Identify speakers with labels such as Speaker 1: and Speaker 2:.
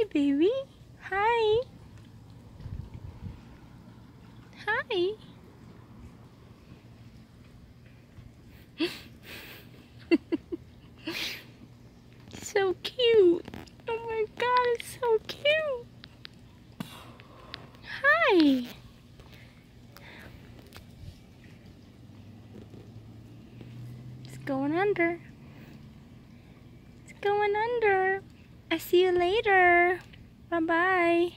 Speaker 1: Hi, baby. Hi. Hi. so cute. Oh my god, it's so cute. Hi. It's going under. It's going under. I see you later. Bye-bye.